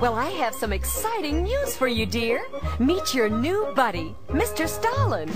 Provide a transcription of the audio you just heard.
Well, I have some exciting news for you, dear. Meet your new buddy, Mr. Stalin.